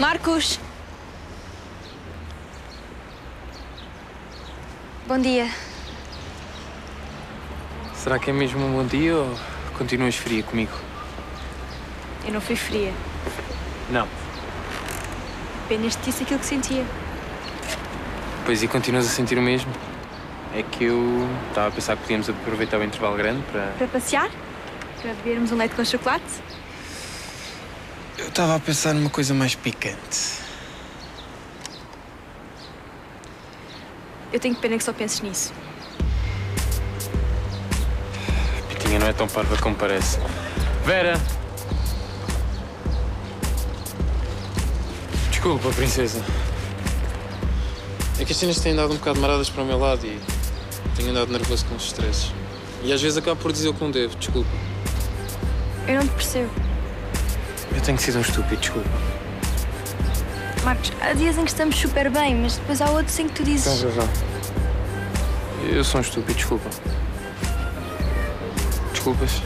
Marcos! Bom dia. Será que é mesmo um bom dia ou continuas fria comigo? Eu não fui fria. Não. Apenas te disse aquilo que sentia. Pois e continuas a sentir o mesmo? É que eu estava a pensar que podíamos aproveitar o intervalo grande para. Para passear? Para bebermos um leite com chocolate? Eu estava a pensar numa coisa mais picante. Eu tenho pena que só penses nisso. Pitinha não é tão parva como parece. Vera! Desculpa, princesa. É que as cenas têm andado um bocado maradas para o meu lado e tenho andado nervoso com os estresses. E às vezes acabo por dizer o que não devo, desculpa. Eu não te percebo. Eu tenho sido um estúpido, desculpa. Marcos, há dias em que estamos super bem, mas depois há outros em que tu dizes. razão. Eu sou um estúpido, desculpa. Desculpas.